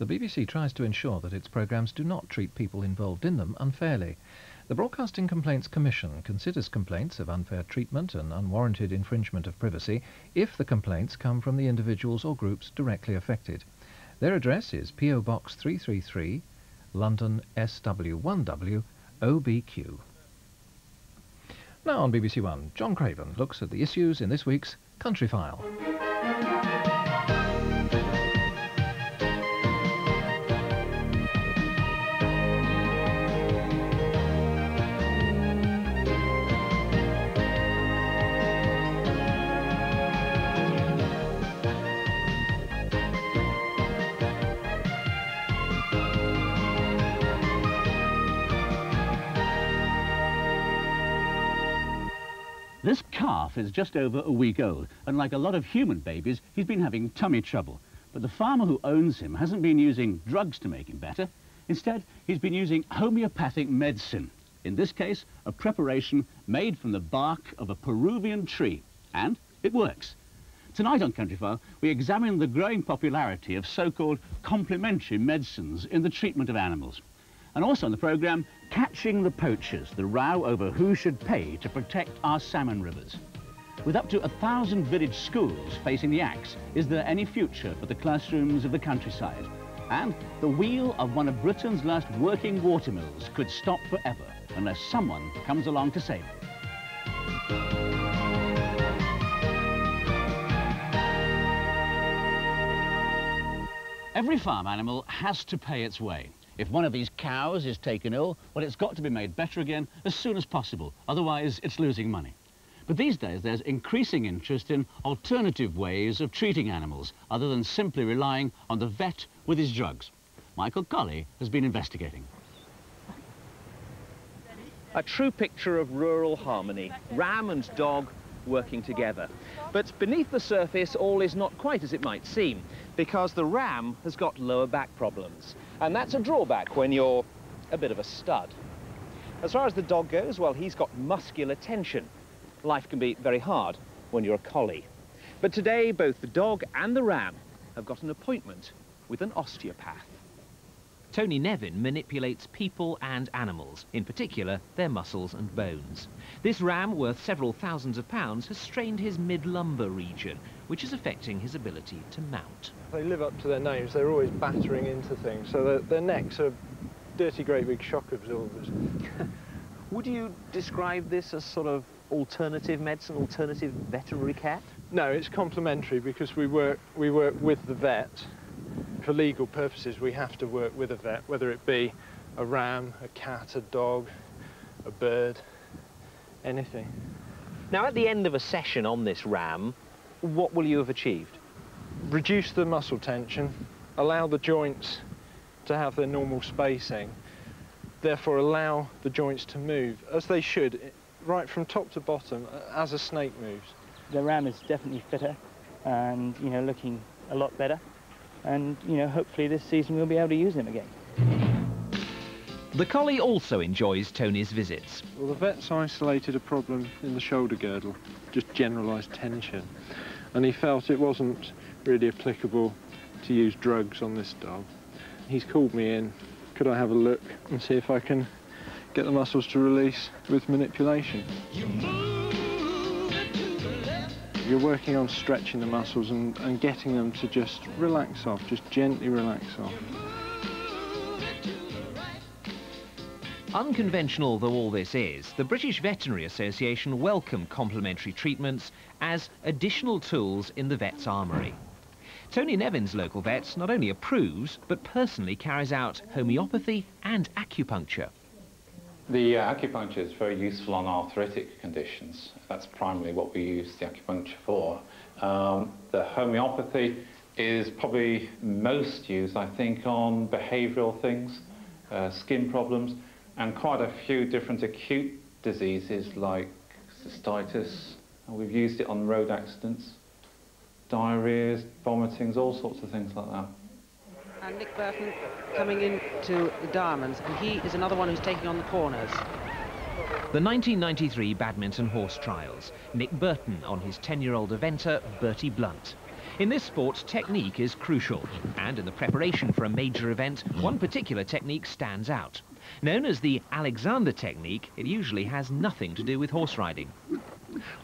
The BBC tries to ensure that its programmes do not treat people involved in them unfairly. The Broadcasting Complaints Commission considers complaints of unfair treatment and unwarranted infringement of privacy if the complaints come from the individuals or groups directly affected. Their address is PO Box 333, London SW1W, OBQ. Now on BBC One, John Craven looks at the issues in this week's Countryfile. This calf is just over a week old, and like a lot of human babies, he's been having tummy trouble. But the farmer who owns him hasn't been using drugs to make him better. Instead, he's been using homeopathic medicine. In this case, a preparation made from the bark of a Peruvian tree. And it works. Tonight on Countryfile, we examine the growing popularity of so-called complementary medicines in the treatment of animals. And also on the programme, Catching the Poachers, the row over who should pay to protect our salmon rivers. With up to a thousand village schools facing the axe, is there any future for the classrooms of the countryside? And the wheel of one of Britain's last working watermills could stop forever unless someone comes along to save it. Every farm animal has to pay its way. If one of these cows is taken ill, well, it's got to be made better again as soon as possible. Otherwise, it's losing money. But these days, there's increasing interest in alternative ways of treating animals, other than simply relying on the vet with his drugs. Michael Colley has been investigating. A true picture of rural harmony, ram and dog working together. But beneath the surface, all is not quite as it might seem, because the ram has got lower back problems. And that's a drawback when you're a bit of a stud. As far as the dog goes, well, he's got muscular tension. Life can be very hard when you're a collie. But today, both the dog and the ram have got an appointment with an osteopath. Tony Nevin manipulates people and animals, in particular their muscles and bones. This ram, worth several thousands of pounds, has strained his mid-lumbar region, which is affecting his ability to mount. They live up to their names. They're always battering into things, so their, their necks are dirty, great big shock absorbers. Would you describe this as sort of alternative medicine, alternative veterinary care? No, it's complementary because we work, we work with the vet. For legal purposes, we have to work with a vet, whether it be a ram, a cat, a dog, a bird, anything. Now, at the end of a session on this ram, what will you have achieved? Reduce the muscle tension, allow the joints to have their normal spacing, therefore allow the joints to move as they should, right from top to bottom, as a snake moves. The ram is definitely fitter and, you know, looking a lot better. And, you know, hopefully this season we'll be able to use him again. The collie also enjoys Tony's visits. Well, the vet's isolated a problem in the shoulder girdle, just generalised tension, and he felt it wasn't really applicable to use drugs on this dog. He's called me in, could I have a look and see if I can get the muscles to release with manipulation. You're working on stretching the muscles and, and getting them to just relax off, just gently relax off. Unconventional though all this is, the British Veterinary Association welcome complementary treatments as additional tools in the vet's armoury. Tony Nevin's local vet not only approves, but personally carries out homeopathy and acupuncture. The uh, acupuncture is very useful on arthritic conditions. That's primarily what we use the acupuncture for. Um, the homeopathy is probably most used, I think, on behavioural things, uh, skin problems, and quite a few different acute diseases like cystitis. And we've used it on road accidents, diarrheas, vomitings, all sorts of things like that. And Nick Burton coming in to the Diamonds, and he is another one who's taking on the corners. The 1993 badminton horse trials. Nick Burton on his 10-year-old eventer, Bertie Blunt. In this sport, technique is crucial, and in the preparation for a major event, one particular technique stands out. Known as the Alexander technique, it usually has nothing to do with horse riding.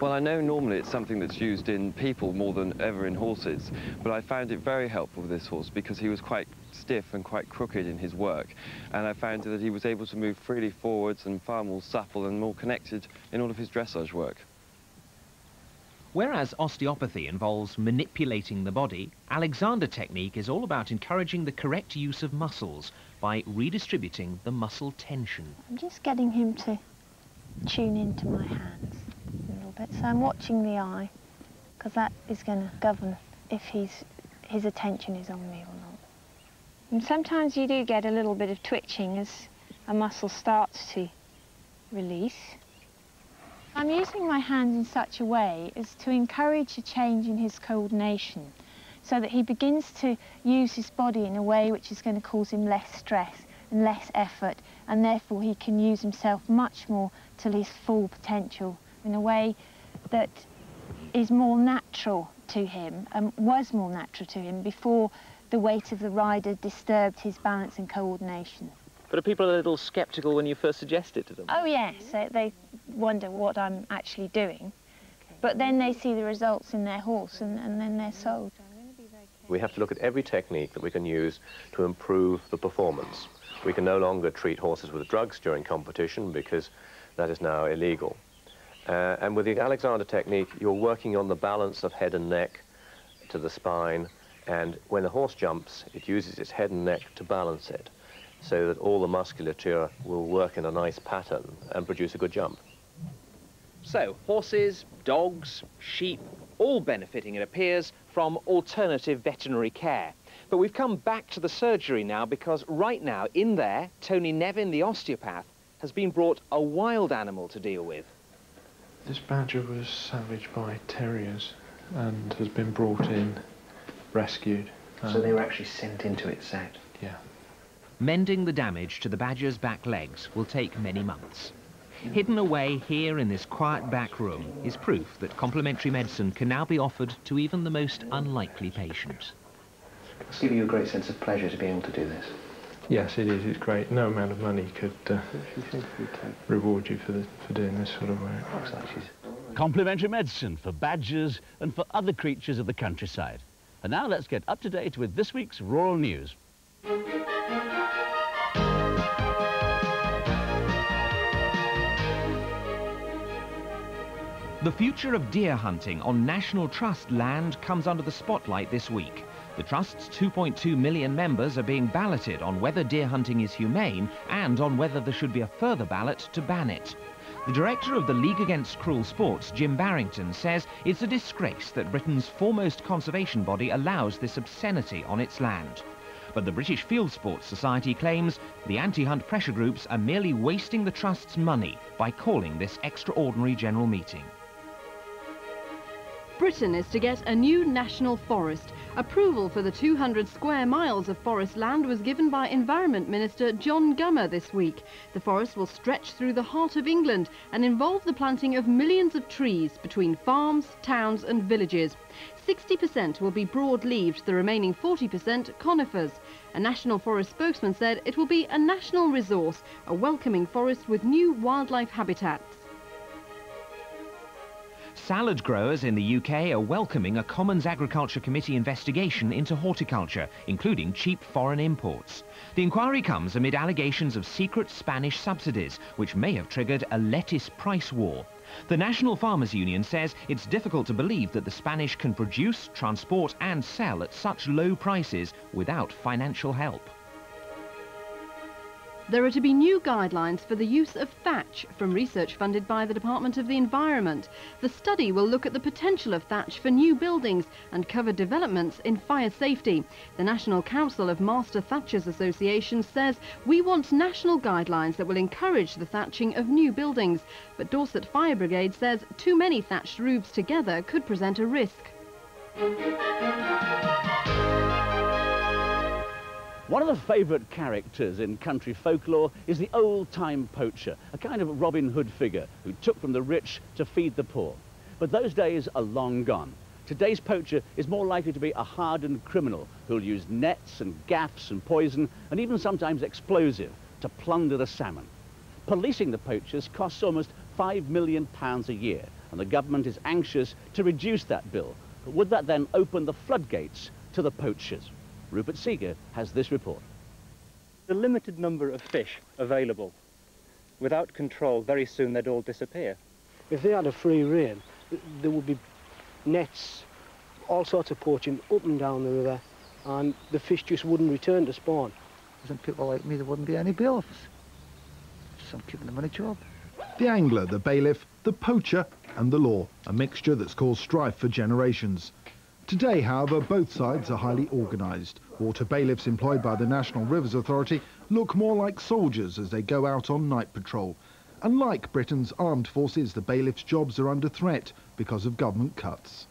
Well, I know normally it's something that's used in people more than ever in horses, but I found it very helpful with this horse because he was quite stiff and quite crooked in his work, and I found that he was able to move freely forwards and far more supple and more connected in all of his dressage work. Whereas osteopathy involves manipulating the body, Alexander technique is all about encouraging the correct use of muscles by redistributing the muscle tension. I'm just getting him to tune into my hands a little bit. So I'm watching the eye, because that is going to govern if he's, his attention is on me or not. And sometimes you do get a little bit of twitching as a muscle starts to release. I'm using my hands in such a way as to encourage a change in his coordination so that he begins to use his body in a way which is going to cause him less stress and less effort and therefore he can use himself much more to his full potential in a way that is more natural to him and was more natural to him before the weight of the rider disturbed his balance and coordination. But are people a little sceptical when you first suggest it to them? Oh yes, they, they wonder what I'm actually doing. But then they see the results in their horse and, and then they're sold. We have to look at every technique that we can use to improve the performance. We can no longer treat horses with drugs during competition because that is now illegal. Uh, and with the Alexander technique, you're working on the balance of head and neck to the spine, and when the horse jumps, it uses its head and neck to balance it, so that all the musculature will work in a nice pattern and produce a good jump. So, horses, dogs, sheep, all benefiting, it appears, from alternative veterinary care. But we've come back to the surgery now because right now, in there, Tony Nevin, the osteopath, has been brought a wild animal to deal with. This badger was savaged by terriers and has been brought in, rescued. So they um, were actually sent into its sett? Yeah. Mending the damage to the badger's back legs will take many months. Hidden away here in this quiet back room is proof that complementary medicine can now be offered to even the most unlikely patients. It's giving you a great sense of pleasure to be able to do this. Yes, it is. It's great. No amount of money could uh, reward you for, the, for doing this sort of work. Looks like she's... Complementary medicine for badgers and for other creatures of the countryside. And now let's get up to date with this week's rural news. The future of deer hunting on National Trust land comes under the spotlight this week. The Trust's 2.2 million members are being balloted on whether deer hunting is humane and on whether there should be a further ballot to ban it. The director of the League Against Cruel Sports, Jim Barrington, says it's a disgrace that Britain's foremost conservation body allows this obscenity on its land. But the British Field Sports Society claims the anti-hunt pressure groups are merely wasting the Trust's money by calling this extraordinary general meeting. Britain is to get a new national forest. Approval for the 200 square miles of forest land was given by Environment Minister John Gummer this week. The forest will stretch through the heart of England and involve the planting of millions of trees between farms, towns and villages. 60% will be broad-leaved, the remaining 40% conifers. A National Forest spokesman said it will be a national resource, a welcoming forest with new wildlife habitats. Salad growers in the UK are welcoming a Commons Agriculture Committee investigation into horticulture, including cheap foreign imports. The inquiry comes amid allegations of secret Spanish subsidies, which may have triggered a lettuce price war. The National Farmers Union says it's difficult to believe that the Spanish can produce, transport and sell at such low prices without financial help. There are to be new guidelines for the use of thatch from research funded by the Department of the Environment. The study will look at the potential of thatch for new buildings and cover developments in fire safety. The National Council of Master Thatchers Association says we want national guidelines that will encourage the thatching of new buildings. But Dorset Fire Brigade says too many thatched roofs together could present a risk. One of the favourite characters in country folklore is the old-time poacher, a kind of Robin Hood figure who took from the rich to feed the poor. But those days are long gone. Today's poacher is more likely to be a hardened criminal who'll use nets and gaffs and poison and even sometimes explosive to plunder the salmon. Policing the poachers costs almost £5 million a year and the government is anxious to reduce that bill. But would that then open the floodgates to the poachers? Rupert Segar has this report. The limited number of fish available, without control, very soon they'd all disappear. If they had a free rein, there would be nets, all sorts of poaching up and down the river, and the fish just wouldn't return to spawn. Some people like me, there wouldn't be any bailiffs. Some keeping them on a job. The angler, the bailiff, the poacher and the law, a mixture that's caused strife for generations. Today, however, both sides are highly organised. Water bailiffs employed by the National Rivers Authority look more like soldiers as they go out on night patrol. Unlike Britain's armed forces, the bailiffs' jobs are under threat because of government cuts.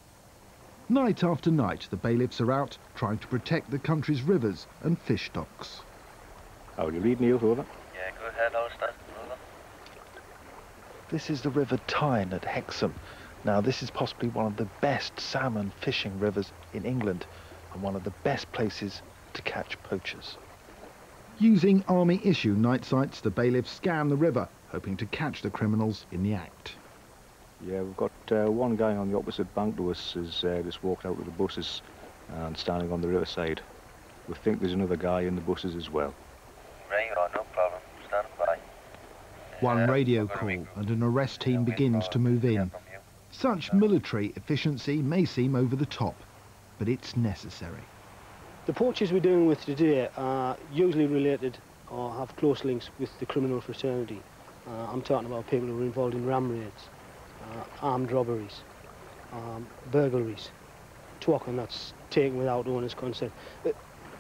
Night after night, the bailiffs are out trying to protect the country's rivers and fish stocks. How oh, will you read, Neil, over? Yeah, go ahead, Alistair. Over. This is the River Tyne at Hexham. Now, this is possibly one of the best salmon fishing rivers in England and one of the best places to catch poachers. Using army-issue night sights, the bailiffs scan the river, hoping to catch the criminals in the act. Yeah, we've got uh, one guy on the opposite bank to us who's uh, just walked out with the buses and standing on the riverside. We think there's another guy in the buses as well. Right, right, no problem. Stand by. One radio call and an arrest team begins to move in. Such military efficiency may seem over the top, but it's necessary. The poachers we're dealing with today are usually related or have close links with the criminal fraternity. Uh, I'm talking about people who are involved in ram raids, uh, armed robberies, um, burglaries, twocking that's taken without owner's consent. Uh,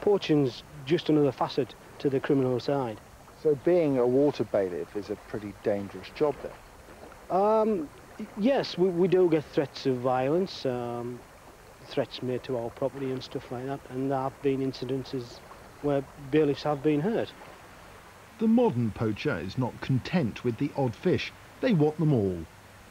poaching's just another facet to the criminal side. So being a water bailiff is a pretty dangerous job then? Um, yes, we, we do get threats of violence, um, threats made to our property and stuff like that, and there have been incidences where bailiffs have been hurt. The modern poacher is not content with the odd fish. They want them all.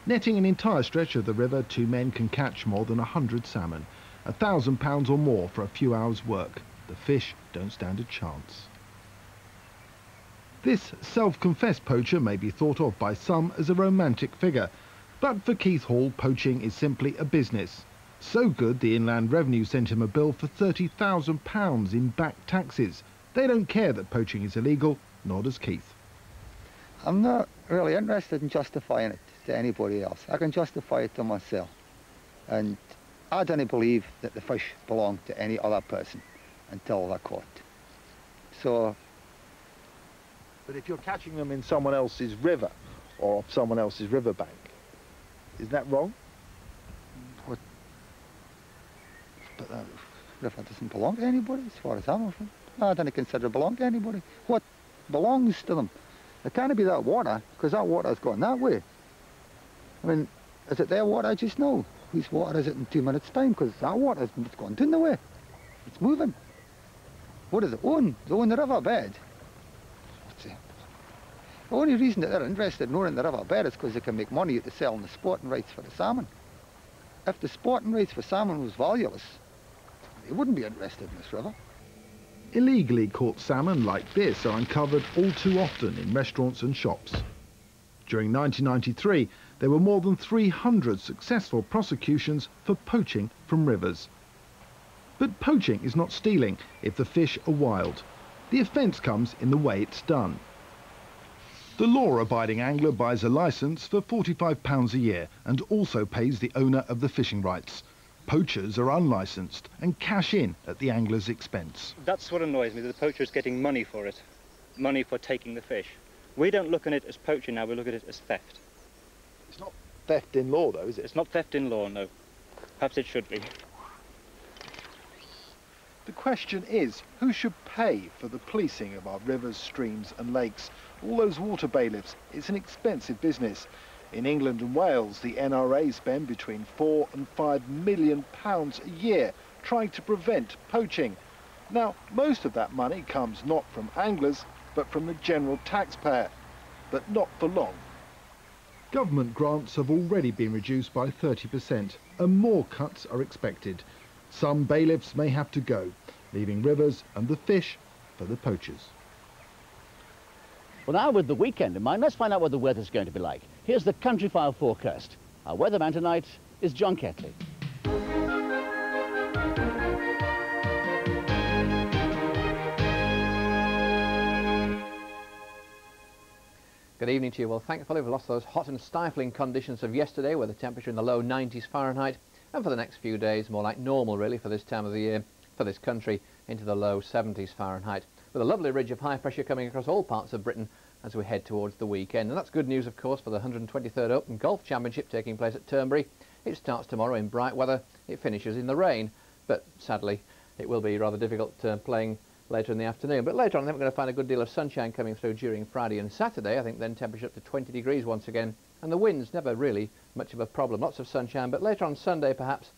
Netting an entire stretch of the river, two men can catch more than a hundred salmon. A thousand pounds or more for a few hours' work. The fish don't stand a chance. This self-confessed poacher may be thought of by some as a romantic figure, but for Keith Hall, poaching is simply a business. So good, the Inland Revenue sent him a bill for £30,000 in back taxes. They don't care that poaching is illegal, nor does Keith. I'm not really interested in justifying it to anybody else. I can justify it to myself. And I don't believe that the fish belong to any other person until they're caught. So... But if you're catching them in someone else's river or off someone else's riverbank, is that wrong? What? But uh, that river doesn't belong to anybody as far as I'm concerned. I don't consider it belong to anybody. What belongs to them? It can't be that water, because that water's gone that way. I mean, is it their water? I just know. Whose water is it in two minutes' time? Because that water's gone down the way. It's moving. What does it own? They own the riverbed. The only reason that they're interested in owning the riverbed is because they can make money at the selling the sporting rights for the salmon. If the sporting rights for salmon was valueless, they wouldn't be interested in this river. Illegally caught salmon like this are uncovered all too often in restaurants and shops. During 1993, there were more than 300 successful prosecutions for poaching from rivers. But poaching is not stealing if the fish are wild. The offence comes in the way it's done. The law-abiding angler buys a licence for £45 a year and also pays the owner of the fishing rights. Poachers are unlicensed and cash in at the angler's expense. That's what annoys me, that the poacher's getting money for it. Money for taking the fish. We don't look at it as poaching now, we look at it as theft. It's not theft in law, though, is it? It's not theft in law, no. Perhaps it should be. The question is, who should pay for the policing of our rivers, streams and lakes? All those water bailiffs, it's an expensive business. In England and Wales, the NRA spend between four and five million pounds a year trying to prevent poaching. Now, most of that money comes not from anglers, but from the general taxpayer. But not for long. Government grants have already been reduced by 30%. and more cuts are expected. Some bailiffs may have to go, leaving rivers and the fish for the poachers. Well, now with the weekend in mind, let's find out what the weather's going to be like. Here's the Countryfile forecast. Our weatherman tonight is John Ketley. Good evening to you. Well, thankfully we've lost those hot and stifling conditions of yesterday with the temperature in the low 90s Fahrenheit and for the next few days more like normal really for this time of the year for this country into the low 70s Fahrenheit with a lovely ridge of high pressure coming across all parts of Britain as we head towards the weekend. And that's good news, of course, for the 123rd Open Golf Championship taking place at Turnberry. It starts tomorrow in bright weather. It finishes in the rain. But sadly, it will be rather difficult uh, playing later in the afternoon. But later on, I think we're going to find a good deal of sunshine coming through during Friday and Saturday. I think then temperature up to 20 degrees once again. And the wind's never really much of a problem. Lots of sunshine. But later on Sunday, perhaps,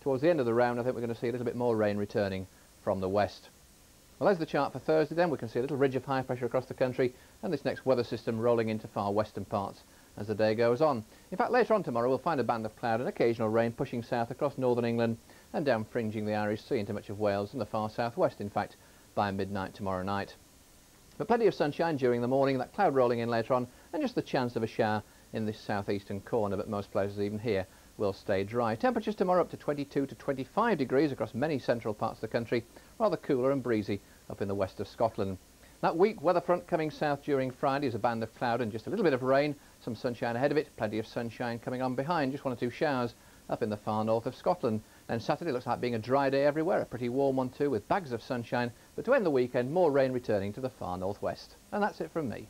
towards the end of the round, I think we're going to see a little bit more rain returning from the west. Well, there's the chart for Thursday then. We can see a little ridge of high pressure across the country and this next weather system rolling into far western parts as the day goes on. In fact, later on tomorrow we'll find a band of cloud and occasional rain pushing south across northern England and down fringing the Irish Sea into much of Wales and the far southwest, in fact, by midnight tomorrow night. But plenty of sunshine during the morning, that cloud rolling in later on, and just the chance of a shower in this southeastern corner, but most places even here will stay dry. Temperatures tomorrow up to 22 to 25 degrees across many central parts of the country, rather cooler and breezy up in the west of Scotland. That weak weather front coming south during Friday is a band of cloud and just a little bit of rain, some sunshine ahead of it, plenty of sunshine coming on behind, just one or two showers up in the far north of Scotland. Then Saturday looks like being a dry day everywhere, a pretty warm one too, with bags of sunshine, but to end the weekend, more rain returning to the far northwest. And that's it from me.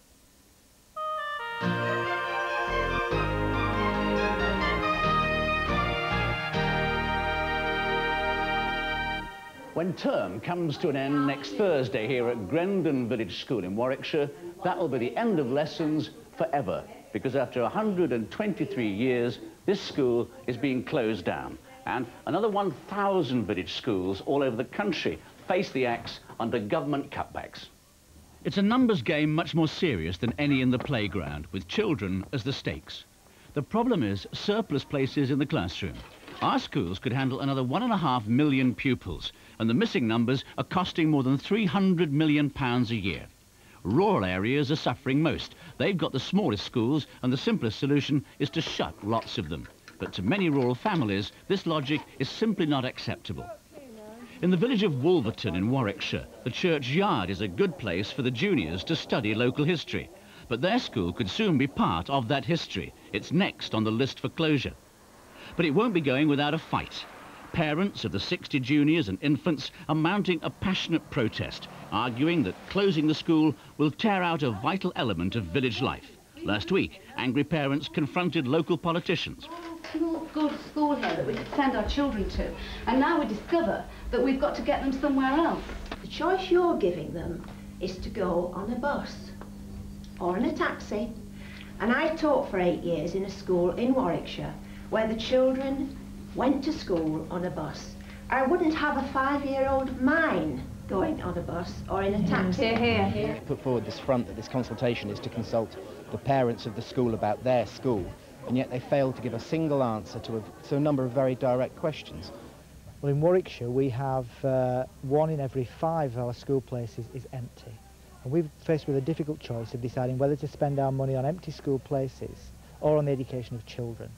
When term comes to an end next Thursday here at Grendon Village School in Warwickshire, that will be the end of lessons forever, because after 123 years, this school is being closed down. And another 1,000 village schools all over the country face the axe under government cutbacks. It's a numbers game much more serious than any in the playground, with children as the stakes. The problem is surplus places in the classroom. Our schools could handle another one and a half million pupils, and the missing numbers are costing more than 300 million pounds a year. Rural areas are suffering most. They've got the smallest schools, and the simplest solution is to shut lots of them. But to many rural families, this logic is simply not acceptable. In the village of Wolverton in Warwickshire, the churchyard is a good place for the juniors to study local history. But their school could soon be part of that history. It's next on the list for closure. But it won't be going without a fight. Parents of the 60 juniors and infants are mounting a passionate protest, arguing that closing the school will tear out a vital element of village life. Last week, angry parents confronted local politicians. Oh, Small good school here that we could send our children to, and now we discover that we've got to get them somewhere else. The choice you're giving them is to go on a bus or in a taxi. And I taught for eight years in a school in Warwickshire where the children went to school on a bus. I wouldn't have a five-year-old mine going on a bus or in a taxi. Here, here. Put forward this front that this consultation is to consult the parents of the school about their school, and yet they failed to give a single answer to a, to a number of very direct questions. Well, in Warwickshire, we have uh, one in every five of our school places is empty. And we're faced with a difficult choice of deciding whether to spend our money on empty school places or on the education of children.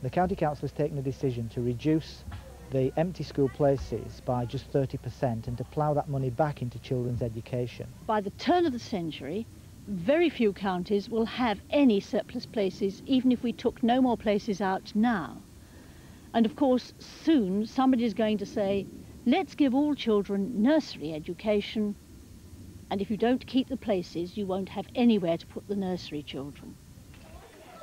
The County Council has taken a decision to reduce the empty school places by just 30% and to plough that money back into children's education. By the turn of the century, very few counties will have any surplus places, even if we took no more places out now. And of course, soon somebody is going to say, let's give all children nursery education, and if you don't keep the places, you won't have anywhere to put the nursery children.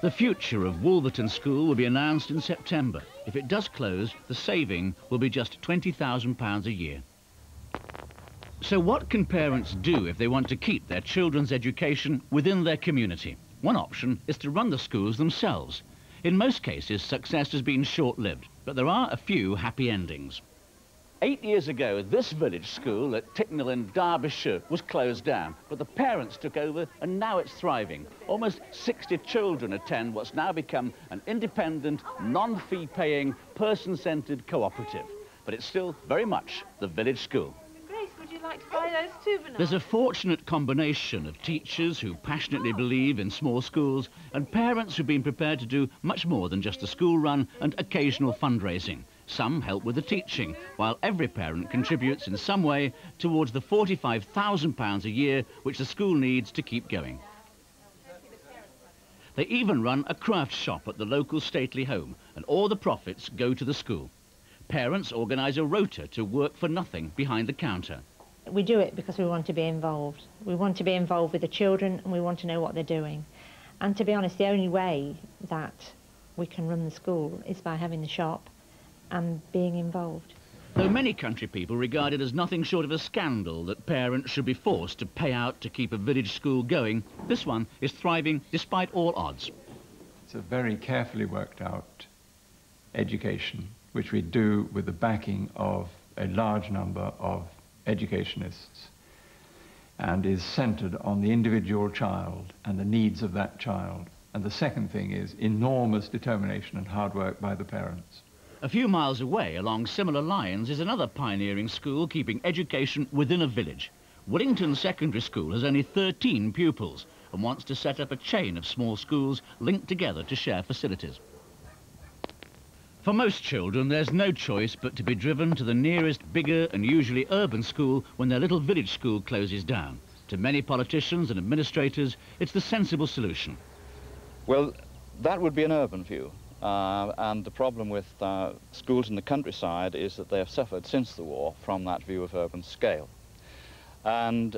The future of Wolverton School will be announced in September. If it does close, the saving will be just £20,000 a year. So what can parents do if they want to keep their children's education within their community? One option is to run the schools themselves. In most cases, success has been short-lived, but there are a few happy endings. Eight years ago, this village school at Ticknall in Derbyshire was closed down, but the parents took over and now it's thriving. Almost 60 children attend what's now become an independent, non-fee paying, person-centred cooperative. But it's still very much the village school. Grace, would you like to buy those two bananas? There's a fortunate combination of teachers who passionately oh. believe in small schools and parents who've been prepared to do much more than just a school run and occasional fundraising. Some help with the teaching, while every parent contributes in some way towards the £45,000 a year which the school needs to keep going. They even run a craft shop at the local stately home, and all the profits go to the school. Parents organise a rota to work for nothing behind the counter. We do it because we want to be involved. We want to be involved with the children and we want to know what they're doing. And to be honest, the only way that we can run the school is by having the shop and being involved. Though many country people regard it as nothing short of a scandal that parents should be forced to pay out to keep a village school going, this one is thriving despite all odds. It's a very carefully worked out education, which we do with the backing of a large number of educationists and is centered on the individual child and the needs of that child. And the second thing is enormous determination and hard work by the parents. A few miles away, along similar lines, is another pioneering school keeping education within a village. Willington Secondary School has only 13 pupils and wants to set up a chain of small schools linked together to share facilities. For most children, there's no choice but to be driven to the nearest bigger and usually urban school when their little village school closes down. To many politicians and administrators, it's the sensible solution. Well, that would be an urban view. Uh, and the problem with uh, schools in the countryside is that they have suffered since the war from that view of urban scale. And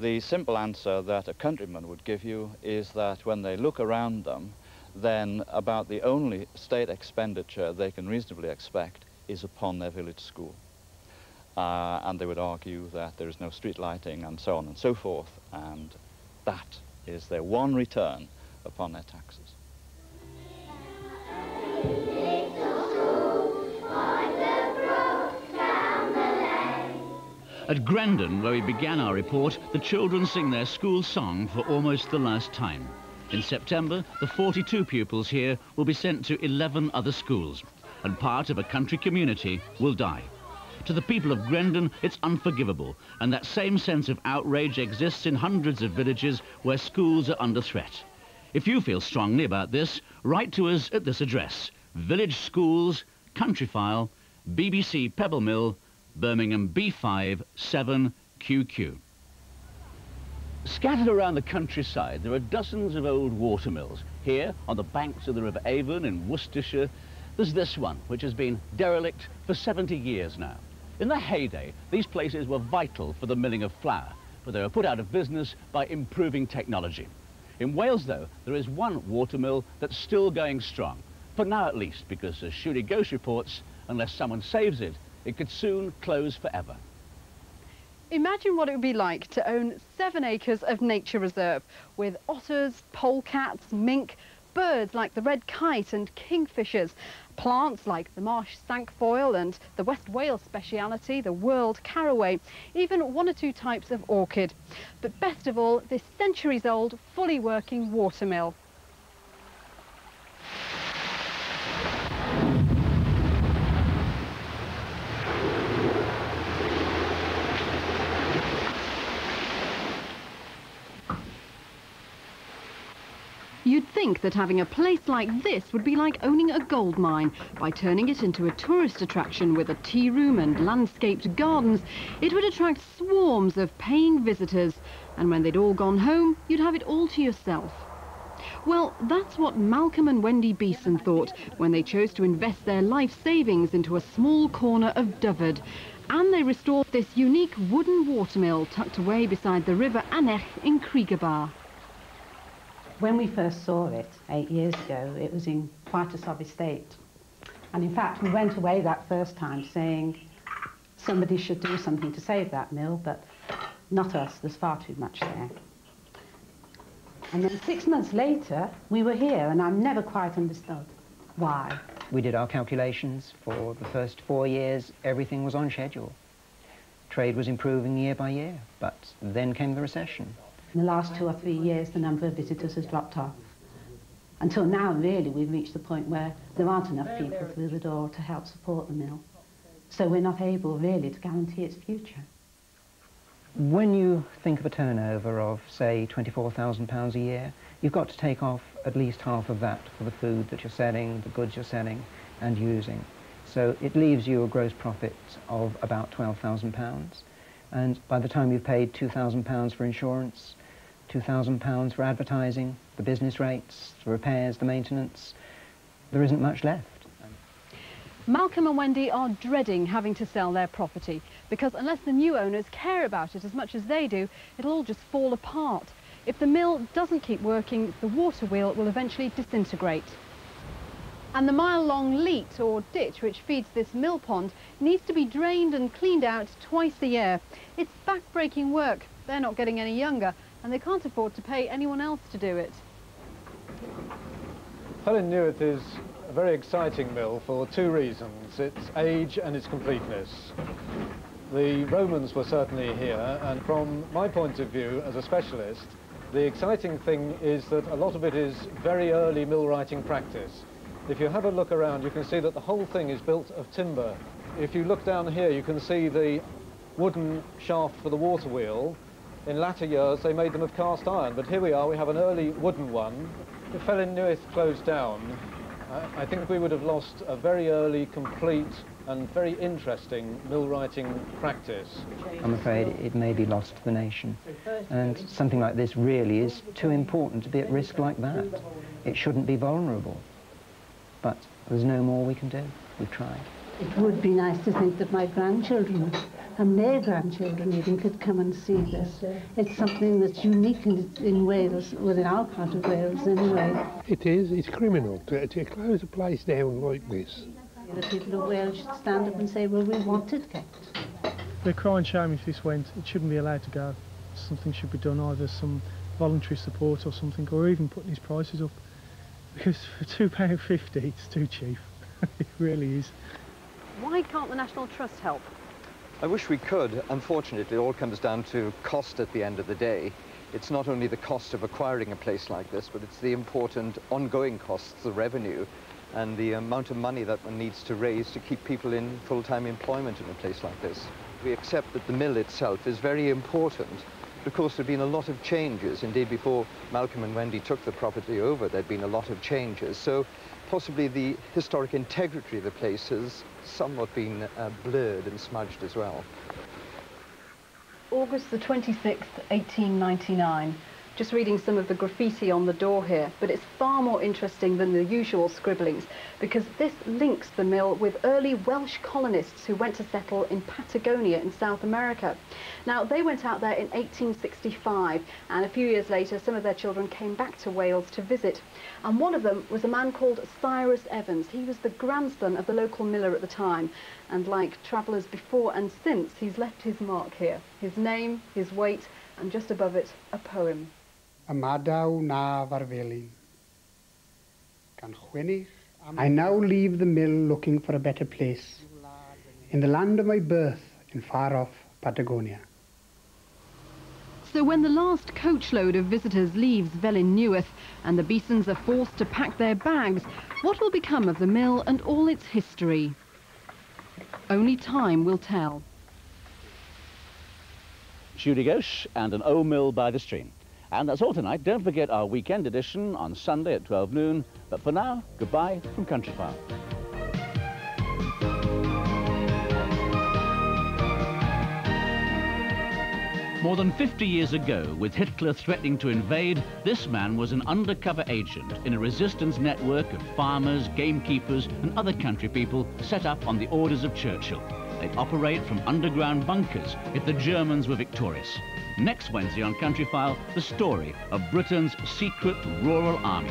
the simple answer that a countryman would give you is that when they look around them, then about the only state expenditure they can reasonably expect is upon their village school. Uh, and they would argue that there is no street lighting and so on and so forth, and that is their one return upon their taxes. At Grendon, where we began our report, the children sing their school song for almost the last time. In September, the 42 pupils here will be sent to 11 other schools, and part of a country community will die. To the people of Grendon, it's unforgivable, and that same sense of outrage exists in hundreds of villages where schools are under threat. If you feel strongly about this, write to us at this address, Village Schools, Countryfile, BBC Pebble Mill, Birmingham B5 7QQ. Scattered around the countryside, there are dozens of old watermills. Here, on the banks of the River Avon in Worcestershire, there's this one, which has been derelict for 70 years now. In the heyday, these places were vital for the milling of flour, but they were put out of business by improving technology. In Wales, though, there is one watermill that's still going strong, for now at least, because as Shooty Ghost reports, unless someone saves it, it could soon close forever. Imagine what it would be like to own seven acres of nature reserve with otters, polecats, mink, birds like the red kite and kingfishers, plants like the marsh cinquefoil and the West Wales speciality, the whorled caraway, even one or two types of orchid. But best of all, this centuries-old, fully working watermill. You'd think that having a place like this would be like owning a gold mine. By turning it into a tourist attraction with a tea room and landscaped gardens, it would attract swarms of paying visitors. And when they'd all gone home, you'd have it all to yourself. Well, that's what Malcolm and Wendy Beeson thought when they chose to invest their life savings into a small corner of Dyfed. And they restored this unique wooden watermill tucked away beside the River Annell in Crugybar. When we first saw it eight years ago, it was in quite a sorry state. And in fact, we went away that first time saying somebody should do something to save that mill, but not us, there's far too much there. And then six months later, we were here, and I've never quite understood why. we did our calculations for the first four years, everything was on schedule. Trade was improving year by year, but then came the recession. In the last two or three years, the number of visitors has dropped off. Until now, really, we've reached the point where there aren't enough people through the door to help support the mill. So we're not able, really, to guarantee its future. When you think of a turnover of, say, £24,000 a year, you've got to take off at least half of that for the food that you're selling, the goods you're selling and using. So it leaves you a gross profit of about £12,000. And by the time you've paid £2,000 for insurance, £2,000 for advertising, the business rates, the repairs, the maintenance, there isn't much left. Malcolm and Wendy are dreading having to sell their property because unless the new owners care about it as much as they do, it'll all just fall apart. If the mill doesn't keep working, the water wheel will eventually disintegrate. And the mile-long leat or ditch which feeds this mill pond needs to be drained and cleaned out twice a year. It's back-breaking work. They're not getting any younger and they can't afford to pay anyone else to do it. Felin Newydd is a very exciting mill for two reasons, its age and its completeness. The Romans were certainly here and from my point of view as a specialist the exciting thing is that a lot of it is very early millwrighting practice. If you have a look around, you can see that the whole thing is built of timber. If you look down here, you can see the wooden shaft for the water wheel. In latter years, they made them of cast iron, but here we are, we have an early wooden one. If Felin Newydd closed down, I think we would have lost a very early, complete and very interesting millwrighting practice. I'm afraid it may be lost to the nation. And something like this really is too important to be at risk like that. It shouldn't be vulnerable. But there's no more we can do. We've tried. It would be nice to think that my grandchildren and their grandchildren even could come and see this. It's something that's unique in, in Wales, within our part of Wales anyway. It is, it's criminal to, to close a place down like this. The people of Wales should stand up and say, well, we want it kept. The crying shame if this went, it shouldn't be allowed to go. Something should be done, either some voluntary support or something, or even putting these prices up. Because for £2.50 it's too cheap. it really is. Why can't the National Trust help? I wish we could. Unfortunately, it all comes down to cost at the end of the day. It's not only the cost of acquiring a place like this, but it's the important ongoing costs, the revenue, and the amount of money that one needs to raise to keep people in full-time employment in a place like this. We accept that the mill itself is very important. But of course, there have been a lot of changes. Indeed, before Malcolm and Wendy took the property over, there'd been a lot of changes. So possibly the historic integrity of the place has somewhat been uh, blurred and smudged as well. August the 26th, 1899. Just reading some of the graffiti on the door here, but it's far more interesting than the usual scribblings because this links the mill with early Welsh colonists who went to settle in Patagonia in South America. Now, they went out there in 1865 and a few years later some of their children came back to Wales to visit. And one of them was a man called Cyrus Evans. He was the grandson of the local miller at the time and like travellers before and since, he's left his mark here. His name, his weight and just above it, a poem. Amadaw na farfelin. I now leave the mill looking for a better place. In the land of my birth, in far-off Patagonia. So when the last coachload of visitors leaves Felin Newydd and the Beesons are forced to pack their bags, what will become of the mill and all its history? Only time will tell. Judy Ghosh and an old Mill by the stream. And that's all tonight. Don't forget our weekend edition on Sunday at 12 noon. But for now, goodbye from Countryfile. More than 50 years ago, with Hitler threatening to invade, this man was an undercover agent in a resistance network of farmers, gamekeepers and other country people set up on the orders of Churchill. They'd operate from underground bunkers if the Germans were victorious. Next Wednesday on Countryfile, the story of Britain's secret rural army.